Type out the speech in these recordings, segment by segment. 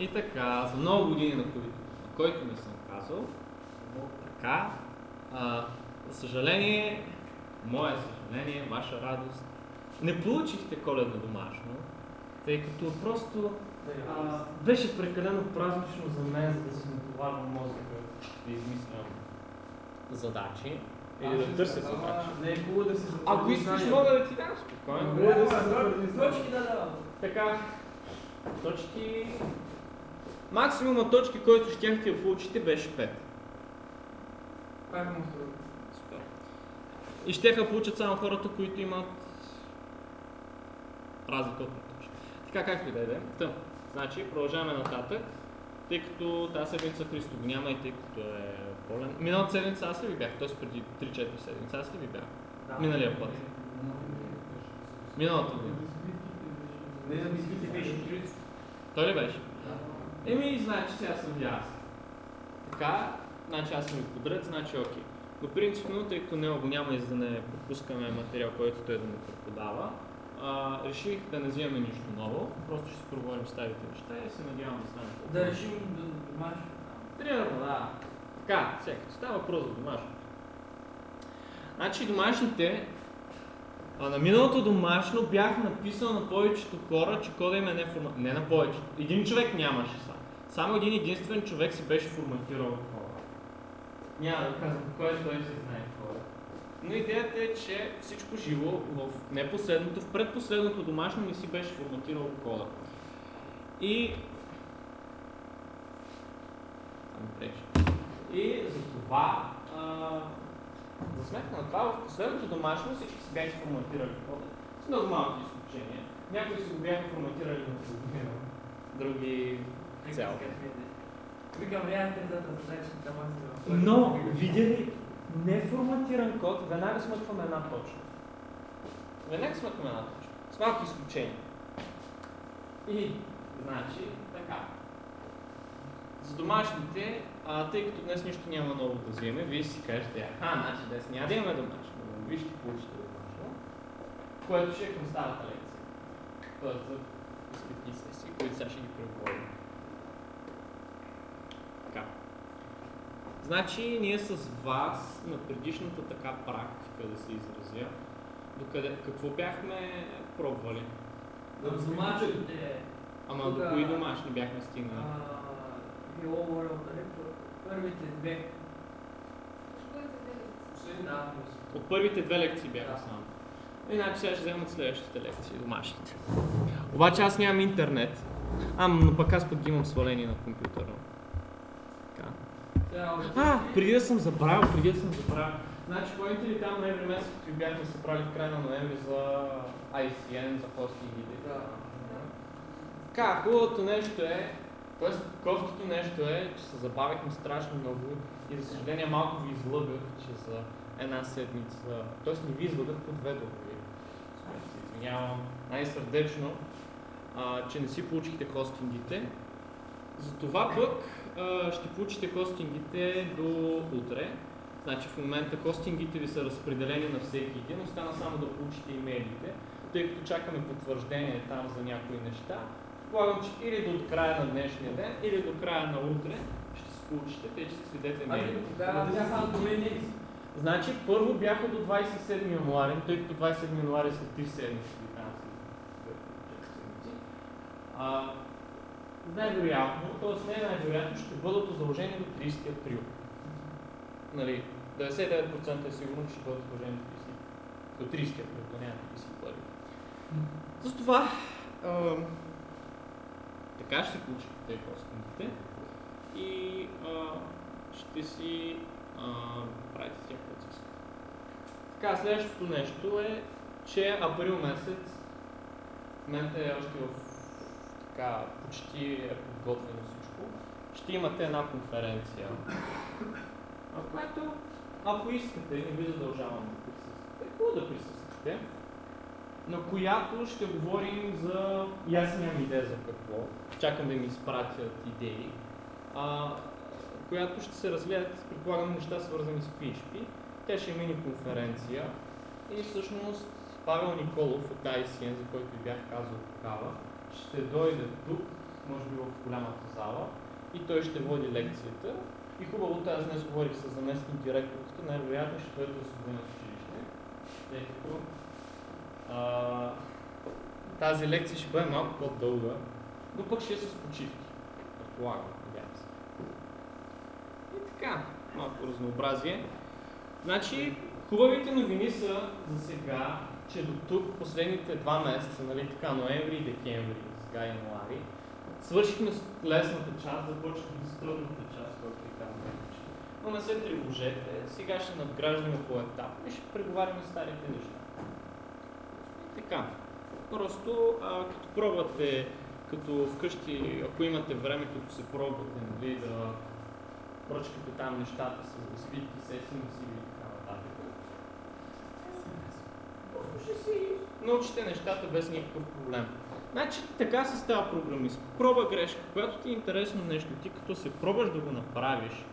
И така, за много години, на който не съм казал, така, а, за съжаление, мое съжаление, ваша радост, не получихте коледно домашно, тъй като просто а, беше прекалено празнично за мен, за да си натоварвам мозъка да измислям задачи или да търся задачи. Не е хубаво да се Ако искаш, мога да ти дам спокойно. Хубаво е да затвърди Точки да давам. Така, точки... Максимума точки, който щяхте да получите, беше 5. Пак му струва. Супер. И щяха получат само хората, които имат разлика от точки. Така както и да е. Та, значи, продължаваме нататък. Тъй като тази седмица Христо го няма и тъй като е болен. Миналата седмица аз ли ви бях? Тоест преди 3-4 седмици аз ли ви бях? Миналия път. Миналата година. Не, на бисквити беше Христо. Той ли беше? Еми, значи сега съм аз. Така, значи аз съм ви подред, значи окей. Но принципно, тъй като него го няма и за да не пропускаме материал, който той да му преподава, а, реших да не вземем нищо ново, просто ще си проговорим старите неща и се надявам да стане по Да решим до- домашно. Примерно, да. Така, като става въпрос за домашното. Значи домашните, а на миналото домашно бях написал на повечето хора, че кода им е неформатиран. Не на повечето. Един човек нямаше сам. Само един единствен човек си беше форматирал кода. Няма да казвам кой е, той си знае е. Но идеята е, че всичко живо в не последното, в предпоследното домашно ми си беше форматирал кода. И пречи. И за това, а, за сметка на това, в последното домашно всички си бяха форматирали кода. С много малки изключения. Някои си го бяха форматирали на половина, други цяло. Но, видя ли, неформатиран код, веднага смъкваме една точка. Веднага смъкваме една точка. С малки изключения. И, значи, така. За домашните, а, тъй като днес нищо няма ново да вземе, вие си кажете, аха, значи днес няма да имаме домашно, но вие ще получите домашно, което ще е към старата лекция. Тоест за изпитни сесии, които сега ще ги преговорим. Така. Значи ние с вас на предишната така практика да се изразя, докъде, какво бяхме пробвали? В домашните. Ама до кои домашни бяхме стигнали? Hello World, нали? Първите две. От първите две лекции бяха Да. само. Иначе сега ще вземем от следващите лекции, домашните. Обаче аз нямам интернет. А, но пък аз пък ги имам свалени на компютъра. Така. А, преди да съм забравил, преди да съм забравил. Значи, помните ли там ноември месец, като бяхме се събрали в края на ноември за ICN, за хостингите? Да. Така, хубавото нещо е, т.е. кофтото нещо е, че се забавихме страшно много и за съжаление малко ви излъгах, че за една седмица, т.е. не ви излъгах, подведох ви. Се извинявам най-сърдечно, а, че не си получихте хостингите. Затова пък а, ще получите хостингите до утре. Значи в момента хостингите ви са разпределени на всеки един, остана само да получите имейлите, тъй като чакаме потвърждение там за някои неща. Предполагам, че или до края на днешния ден, или до края на утре ще се получите, те ще си Ами имейли. тогава бяха отменени. Значи първо бяха до 27 януари, тъй като 27 януари е след 3 седмици. най-вероятно, т.е. не най-вероятно, ще бъдат удължени до 30 април. Нали, 99% е сигурно, че ще бъдат удължени до 30, до 30 април, то няма 31. Затова а, така ще получите тези хостингите и а, ще си а, правите с тях искате. Така, следващото нещо е, че април месец в момента е още в така, почти е подготвено всичко. Ще имате една конференция, в която, ако искате, не ви задължавам да присъствате, хубаво да присъствате, на която ще говорим за... И аз нямам идея за какво. Чакам да ми изпратят идеи. А, която ще се развият, предполагам, неща свързани с PHP. Тя ще е мини конференция. И всъщност Павел Николов от ICN, за който ви бях казал тогава, ще дойде тук може би в голямата зала и той ще води лекцията. И хубавото, аз днес говорих с заместник директорката, най-вероятно ще бъде освободен от училище, тъй като тази лекция ще бъде малко по-дълга, но пък ще е с почивки. Предполагам, надявам се. И така, малко разнообразие. Значи, хубавите новини са за сега, че до тук последните два месеца, нали така, ноември и декември, сега януари, свършихме лесната част, започнахме с трудната част, която ви казвам. Но не се тревожете, сега ще надграждаме по етап и ще преговаряме старите неща. Така, просто а, като пробвате, като вкъщи, ако имате време, като се пробвате, нали, да пръчкате там нещата с свитки, сесии, масиви и така нататък. Просто ще си научите нещата без никакъв проблем. Значи така се става програмист. Проба грешка. Когато ти е интересно нещо, ти като се пробваш да го направиш,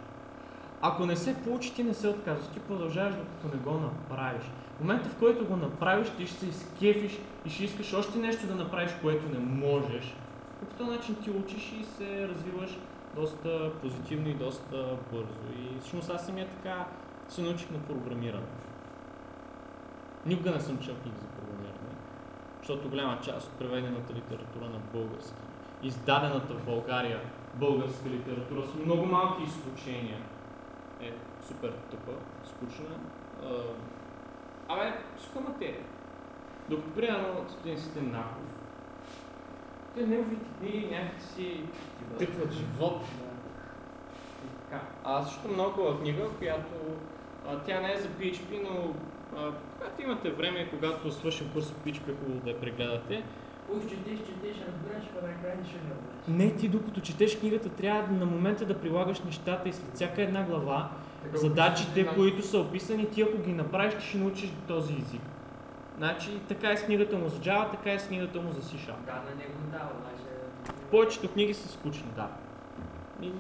ако не се получи, ти не се отказваш, ти продължаваш докато не го направиш. В момента, в който го направиш, ти ще се изкефиш и ще искаш още нещо да направиш, което не можеш. По този начин ти учиш и се развиваш доста позитивно и доста бързо. И всъщност аз самия така се научих на програмиране. Никога не съм чел книги за програмиране, защото голяма част от преведената литература на български, издадената в България българска литература с много малки изключения е супер тъпа, скучна. А, Абе, суха материя. Докато примерно студент Ситен Нахов, той неговите книги някакси тъкват живот. И така. А също много хубава книга, която а, тя не е за PHP, но а, когато имате време, когато свършим курс по PHP, е хубаво да я прегледате. Уж четеш, четеш, разбираш, па накрая нищо не разбираш. Не, ти докато четеш книгата, трябва на момента да прилагаш нещата и след всяка една глава, Така, задачите, една- които са описани, ти ако ги направиш, ти ще научиш този език. Значи, така е с книгата му за Java, така е с книгата му за C Sharp. Да, на него дава, обаче... Повечето книги са скучни, да. И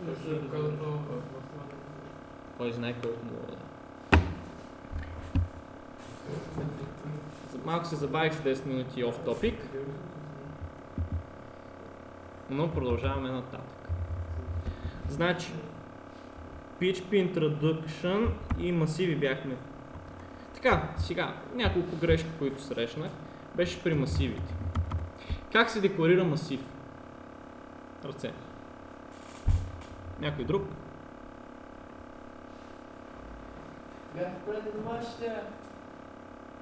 казвам, в- в- Кой знае колко мога да. Малко се забавих с 10 минути оф топик, но продължаваме нататък. Значи, PHP Introduction и масиви бяхме. Така, сега, няколко грешки, които срещнах, беше при масивите. Как се декларира масив? Ръце. Някой друг? Бях в вашите...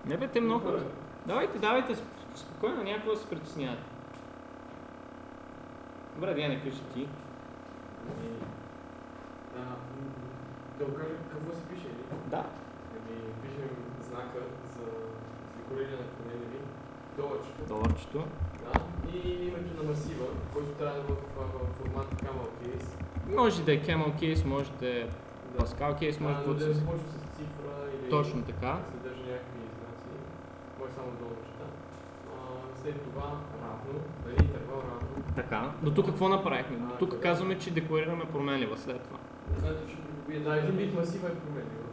Не бе, те много. Давайте, давайте, сп- спокойно, някой да се притесняват. Добре, да я не кажи ти. Ами, да, м, Да го кажа какво се пише, или? Да. Ами, пишем знака за декорирането на NV, долъчето, Доларчето. да, и името на масива, който трябва да е в, в формат camel case. Може да е camel case, може да е Да. Pascal case, може да да е... започва с цифра или Точно така. да съдържа някакви знаци. Може само долъчета. А, след това равно, нали, интервал равно. Така. До тук какво направихме? До тук казваме, че декларираме променлива след това. Което ще придобие... Да, един вид масива е променлива.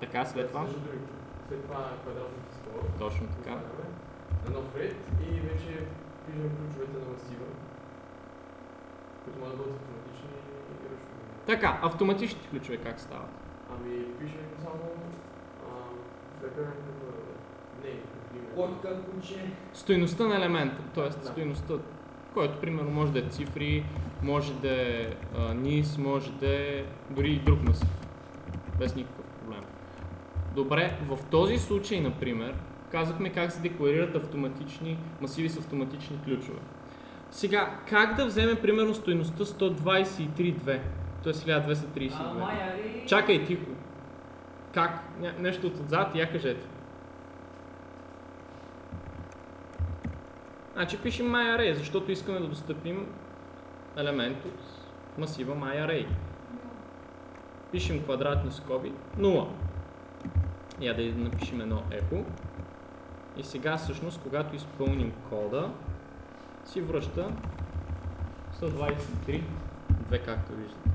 Така, след това. Другите. След това е квадратното число. Точно така. На нов ред и вече пишем ключовете на масива, които могат да бъдат автоматични и ръчни. Така, автоматичните ключове как стават? Ами пишем само а. Не, Стойността на елемента, т.е. Да. стойността, който примерно може да е цифри, може да е а, низ, може да е дори и друг масив. Без никакъв проблем. Добре, в този случай, например, казахме как се декларират автоматични масиви с автоматични ключове. Сега, как да вземем примерно стойността 123.2, т.е. 1232? А, Майя ли? Чакай тихо. Как? Нещо от отзад, я кажете. Значи пишем myArray, защото искаме да достъпим елемент от масива myArray. Пишем квадратни скоби 0. Я да напишем едно ехо. И сега всъщност, когато изпълним кода, си връща 123, 2 както виждате.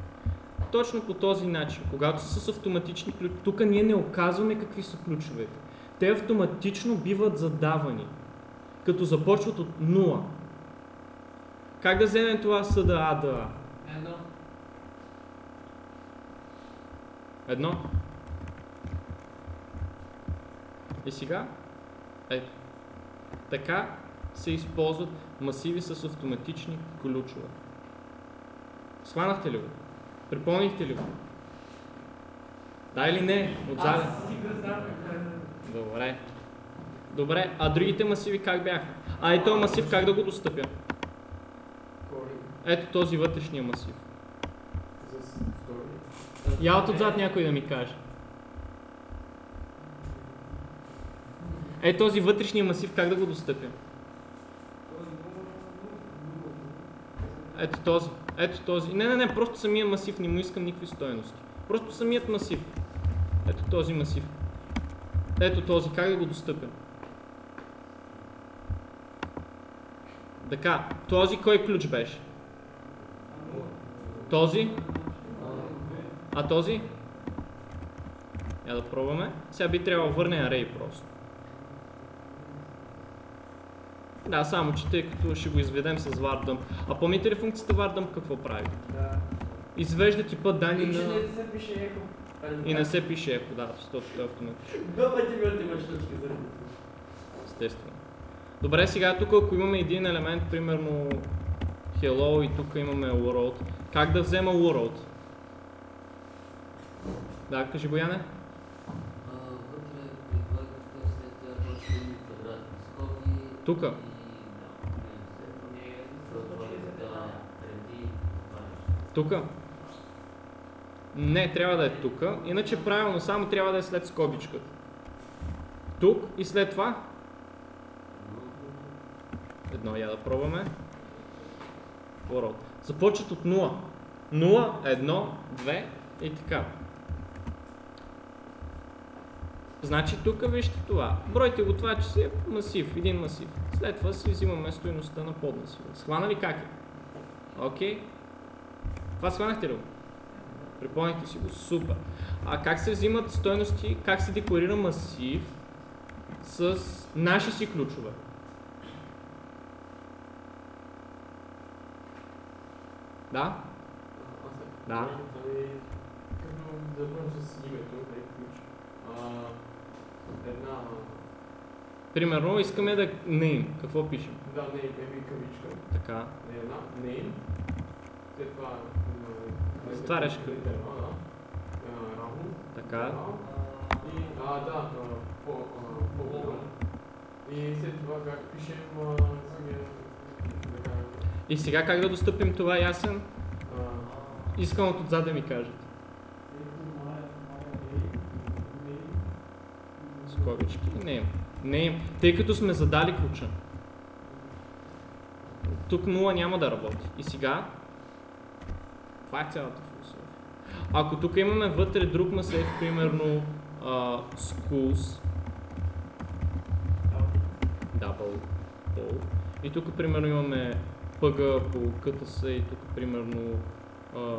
Точно по този начин, когато са с автоматични ключове, тук ние не оказваме какви са ключовете. Те автоматично биват задавани, като започват от 0. Как да вземем това съда А, да А? Едно. Едно. И сега, ето, така се използват масиви с автоматични ключове. Схванахте ли го? Припомнихте ли го? Да или не? Отзаде. Добре. Добре, а другите масиви как бяха? А и този масив как да го достъпя? Ето този вътрешния масив. Я от отзад някой да ми каже. Е този вътрешния масив как да го достъпя? Ето този. Ето този. Не, не, не, просто самия масив, не му искам никакви стоености. Просто самият масив. Ето този масив. Ето този, как да го достъпя? Така, този кой ключ беше? Този? А този? Я да пробваме. Сега би трябвало да върне array просто. Да, само че тъй като ще го изведем с vardump. А помните ли функцията vardump какво прави? Да. Извежда типа данни И че на... не се пише еко. И не се пише еко, да, защото е автоматично. Два пъти ми отиваш точки за Естествено. Добре, сега тук ако имаме един елемент, примерно hello и тук имаме world, как да взема world? Да, кажи го Яне. А, вътре при това какво след това точно има квадратни скоби. Тука? И да, не, трябва да е тука. Иначе правилно, само трябва да е след скобичката. Тук и след това. Едно, я да пробваме. World. Започват от 0. 0, 1, 2 и така. Значи тук вижте това. Бройте го това, че си е масив, един масив. След това си взимаме стоеността на подмасива. Схванали как е? Окей. Това схванахте ли го? Припомняйте си го. Супер. А как се взимат стойности, как се декларира масив с наши си ключове? Да? Да. Една... Примерно искаме да name. Какво пишем? Да, не, еми кавичка. Така. Една, name. След това... Затваряш да, кръга. да. А, Равно. Така. И, а, да, а, по, а, по И след това как пишем. И сега как да достъпим това ясен? Искам от отзад да ми кажете. Скобички. Name. Name. Тъй като сме задали ключа. Тук 0 няма да работи. И сега, това е цялата философия. Ако тук имаме вътре друг масив, примерно а, schools, double pole, и тук примерно имаме пъга по КТС и тук примерно а,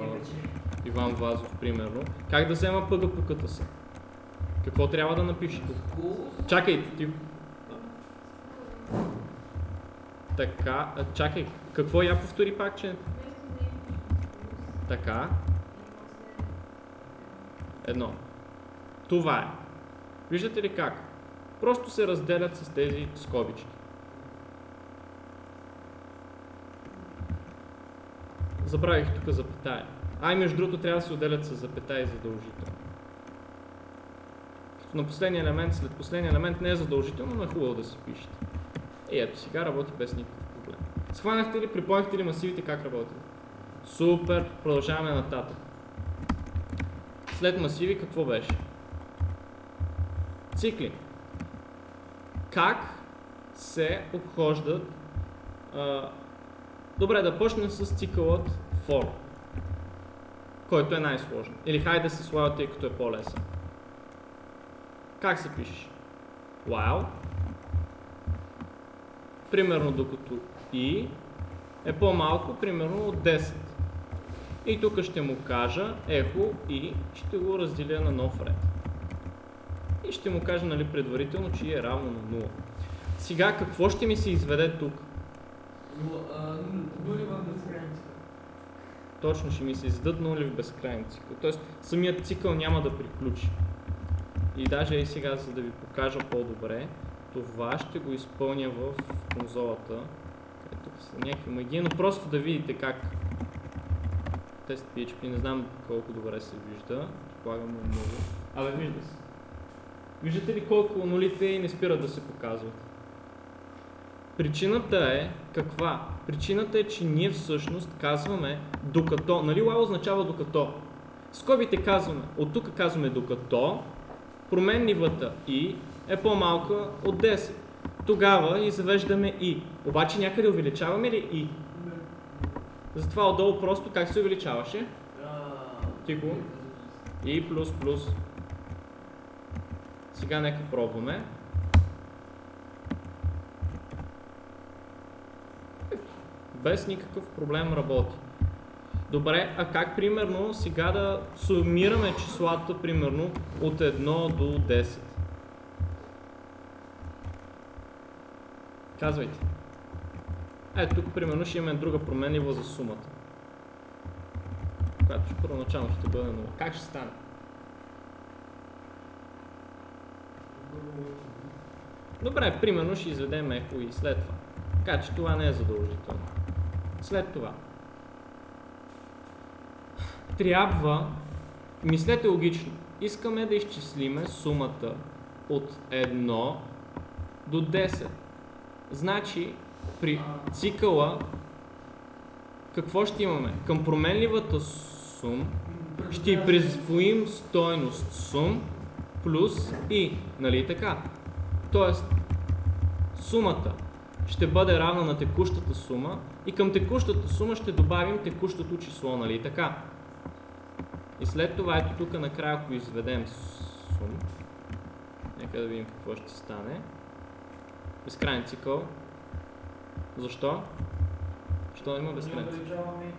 Иван Вазов, примерно. Как да взема пъга по КТС? Какво трябва да напише тук? Чакай, ти... Така, а, чакай, какво я повтори пак, че... Така, едно. Това е. Виждате ли как? Просто се разделят с тези скобички. Забравих тук запетая. А и между другото трябва да се отделят с запетая задължително. Като на последния елемент, след последния елемент не е задължително, но е хубаво да си пишете. И ето сега работи без никакъв проблем. Схванахте ли, припомнихте ли масивите как работят? Супер, продължаваме нататък. След масиви какво беше? Цикли. Как се обхождат а, Добре, да почнем с цикълът for, който е най-сложен. Или хайде се слава, тъй като е по-лесен. Как се пише? While. Примерно докато i е по-малко, примерно от 10. И тук ще му кажа ехо и ще го разделя на нов ред. И ще му кажа нали, предварително, че е равно на 0. Сега какво ще ми се изведе тук? Но, а, н- нули в безкрайницата. Точно ще ми се издадат нули в безкрайен цикъл. Тоест самият цикъл няма да приключи. И даже и сега, за да ви покажа по-добре, това ще го изпълня в конзолата. Тук са някакви магии, но просто да видите как тест PHP, не знам колко добре се вижда, предполагам много. Абе, вижда се. Виждате ли колко нулите и не спират да се показват? Причината е каква? Причината е, че ние всъщност казваме докато. Нали while означава докато? Скобите казваме, от тук казваме докато, променливата и е по-малка от 10. Тогава и завеждаме и. Обаче някъде увеличаваме ли и? Затова отдолу просто как се увеличаваше? Тихо. И плюс плюс. Сега нека пробваме. Без никакъв проблем работи. Добре, а как примерно сега да сумираме числата примерно от 1 до 10? Казвайте. Ето тук примерно ще имаме друга променлива за сумата. Която първоначално ще бъде 0. Как ще стане? Добре, примерно ще изведем ехо и след това. Така че това не е задължително. След това. Трябва, мислете логично, искаме да изчислиме сумата от 1 до 10. Значи, при цикъла, какво ще имаме? Към променливата сум ще й присвоим стойност сум плюс и, нали така? Тоест, сумата ще бъде равна на текущата сума и към текущата сума ще добавим текущото число, нали така? И след това, ето тук накрая, ако изведем сум, нека да видим какво ще стане. Безкрайен цикъл. Защо? Защо има безкрайен цикъл? увеличаваме.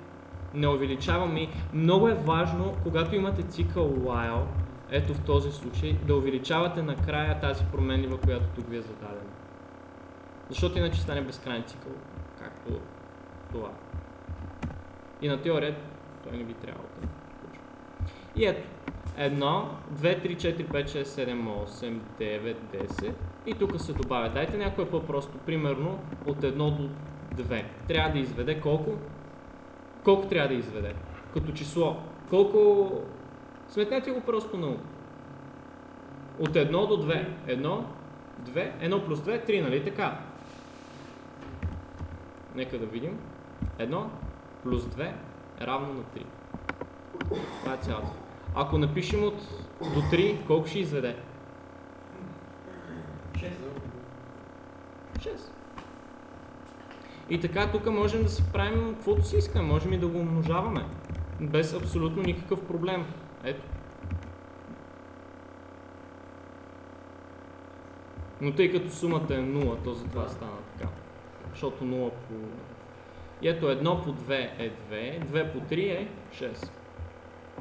не увеличаваме. Много е важно, когато имате цикъл while, ето в този случай, да увеличавате накрая тази променлива, която тук ви е зададена. Защото иначе стане безкрайен цикъл, както това. И на теория той не би трябвало да случва. И ето, 1, 2, 3, 4, 5, 6, 7, 8, 9, 10 и тук се добавя. Дайте някое по-просто, примерно от 1 до 2. Трябва да изведе колко? Колко трябва да изведе? Като число. Колко... Сметнете го просто на ум. От 1 до 2. 1, 2, 1 плюс 2, 3, нали така? Нека да видим. 1 плюс 2 е равно на 3. Това е цялото. Ако напишем от до 3, колко ще изведе? 6. 6. И така тук можем да си правим каквото си искаме, можем и да го умножаваме. Без абсолютно никакъв проблем. Ето. Но тъй като сумата е 0, то затова стана така. Защото 0 по... И ето 1 по 2 е 2, 2 по 3 е 6.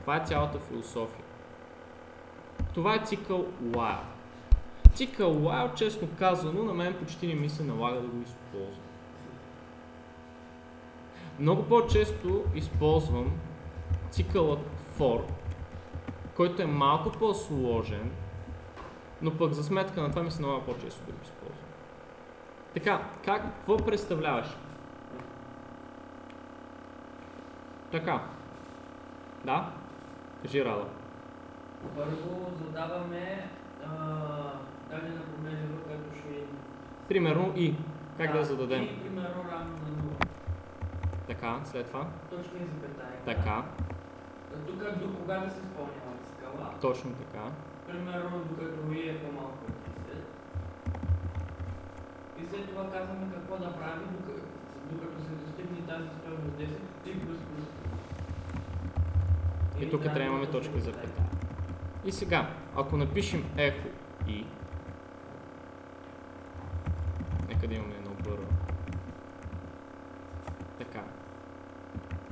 Това е цялата философия. Това е цикъл while. Цикъл while, честно казано, на мен почти не ми се налага да го използвам. Много по-често използвам цикълът for, който е малко по-сложен, но пък за сметка на това ми се налага по-често да го използвам. Така, как, какво представляваш? Така. Да? Кажи, Рада. Първо задаваме а, дадена променлива, която ще е... Примерно и. Как да я зададем? И примерно равно на 0. Така, след това. Точно и запетая. Така, Тук до кога да се изпълнява цикъла? точно така. Примерно докато и е по-малко от 10. И след това казваме какво да правим, докато, докато се достигне тази стоеност 10 и тук трябва да имаме точка за запетая. И сега, ако напишем ехо и, нека да имаме едно бърво. Така.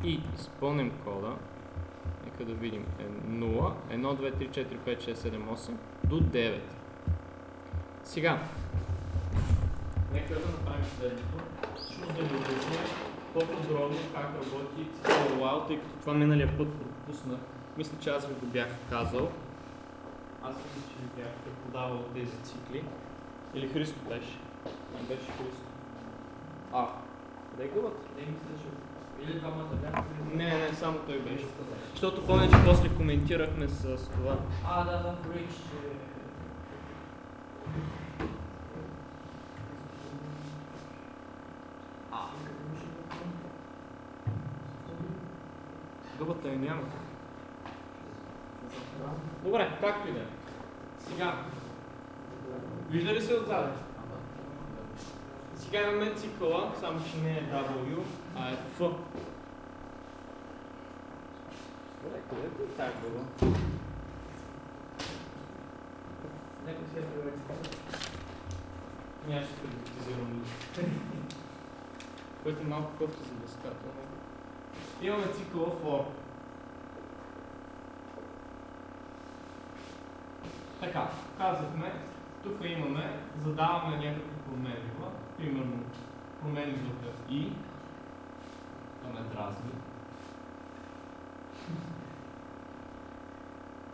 И изпълним кода. Нека да видим. Е 0, 1, 2, 3, 4, 5, 6, 7, 8 до 9. Сега. Нека да направим следното. всъщност да обясня по-подробно как работи while, тъй като това миналия път пропуснах. Мисля, че аз ви го бях казал. Аз мисля, че ви бях преподавал тези цикли. Или Христо беше? Не беше Христо. А, къде е гъбът? Не мисля, че... Или двамата бяха... Не, не, само той беше. Защото помня, че после коментирахме с това. А, да, да, Рич, че... А, като беше Гъбата я няма. Добре, както и да е. Сега. Вижда ли се отзад? Сега имаме цикъла, само че не е W, а е F. Къде е тази гъба? Някой е Което е малко кофта за дъската. Имаме цикъла for. Така, казахме, тук имаме, задаваме някакви променлива, примерно променливата и, дразни.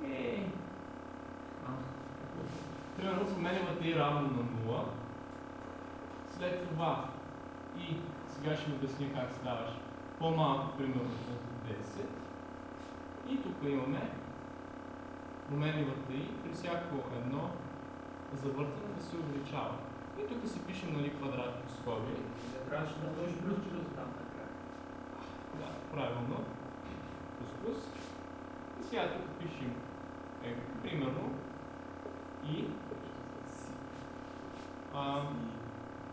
Е, а, Примерно променливата и равно на 0. След това и сега ще ви обясня как ставаш по-малко примерно от 10. И тук имаме променливата и при всяко едно завъртане да се увеличава. И тук си пишем нали, квадрат по скоби. Не трябваше да сложиш плюсчето там накрая. Да, правилно. Плюс плюс. И сега тук пишем е, примерно и а,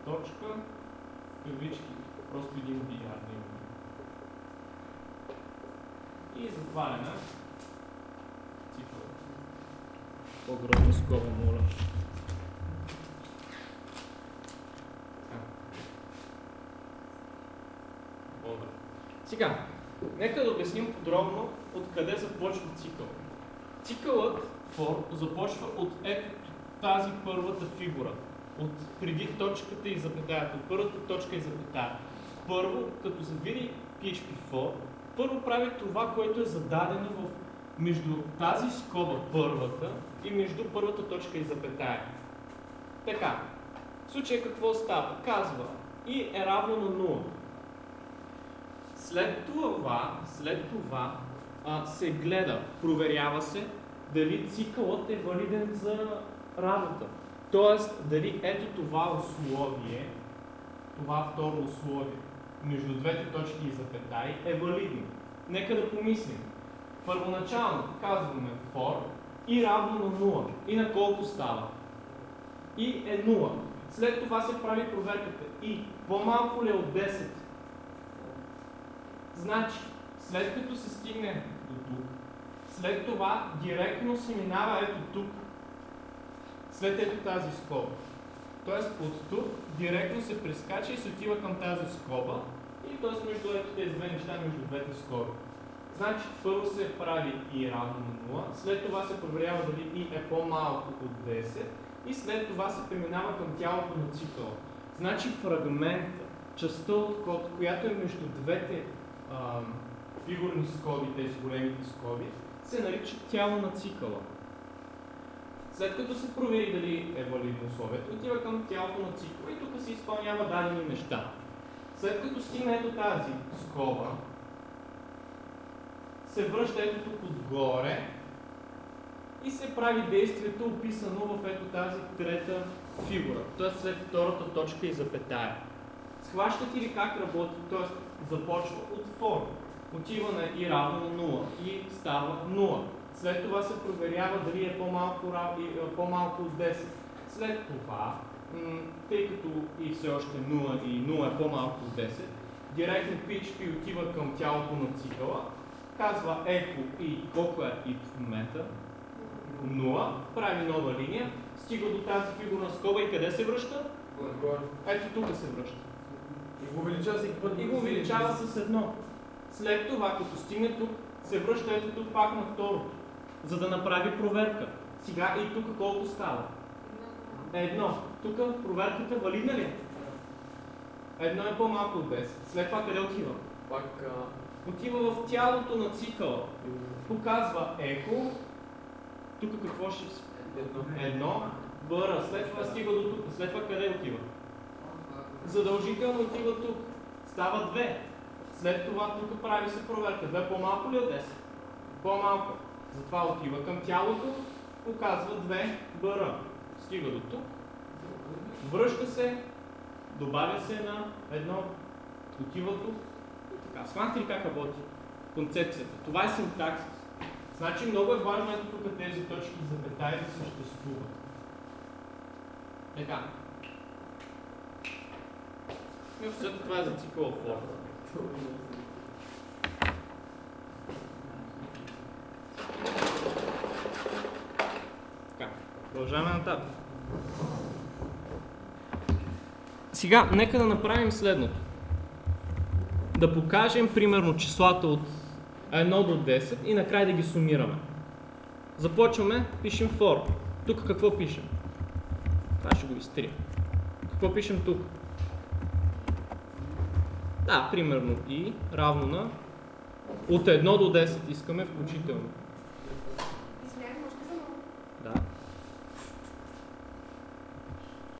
точка кавички. Просто един да имаме. И затваряме По-грозна скоба, моля. Сега, нека да обясним подробно откъде започва цикъл. Цикълът for започва от ето тази първата фигура. От преди точката и запетаята. От първата точка и запетая. Първо, като завиди PHP for, първо прави това, което е зададено в между тази скоба първата и между първата точка и запетая. Така, в случая какво става? Казва и е равно на 0. След това, след това а, се гледа, проверява се дали цикълът е валиден за работа. Тоест, дали ето това условие, това второ условие, между двете точки и запетай е валидно. Нека да помислим. Първоначално казваме for и равно на 0. И на колко става? И е 0. След това се прави проверката. И по-малко ли е от 10? Значи, след като се стигне до тук, след това директно се минава ето тук, след ето тази скоба. Тоест от тук директно се прескача и се отива към тази скоба и т.е. между ето тези две неща, между двете скоби. Значи първо се прави и равно на 0, след това се проверява дали и е по-малко от 10 и след това се преминава към тялото на цикъла. Значи фрагмента, частта от код, която е между двете а, фигурни скоби, тези големите скоби, се нарича тяло на цикъла. След като се провери дали е валидно условието, отива към тялото на цикъла и тук се изпълнява дадени неща. След като стигне ето тази скоба, се връща ето тук отгоре и се прави действието описано в ето тази трета фигура, т.е. след втората точка и запетая. Схващате ли как работи? Т.е. започва от for, отива на и равно на 0 и става 0. След това се проверява дали е по-малко, е, по-малко от 10. След това, тъй като и все още 0 и 0 е по-малко от 10, директно PHP отива към тялото на цикъла, казва еко и колко е и в момента, 0, прави нова линия, стига до тази фигурна скоба и къде се връща? Ето тук се връща. И го увеличава всеки път. И го увеличава с едно. След това, като стигне тук, се връща ето тук пак на второто, за да направи проверка. Сега и тук колко става? Едно. Тук проверката валидна ли е? Едно е по-малко от 10. След това къде отива? Пак Отива в тялото на цикъла. Показва еко. Тук какво ще едно. Бъра. След това стига до тук. След това къде отива? Задължително отива тук. Става 2. След това тук прави се проверка. 2 по-малко ли от 10? По-малко. Затова отива към тялото. Показва 2 бъра. Стига до тук. Връща се. Добавя се на едно. Отива тук. Така. Смахте ли как работи? Концепцията. Това е синтаксис. Значи много е важно ето тук тези точки и запетаи да съществуват. Така. Общо това е за цикъла форма. Продължаваме нататък. Сега, нека да направим следното. Да покажем примерно числата от 1 до 10 и накрая да ги сумираме. Започваме, пишем for. Тук какво пишем? Това ще го изтрия. Какво пишем тук? Да, примерно и равно на от 1 до 10 искаме включително.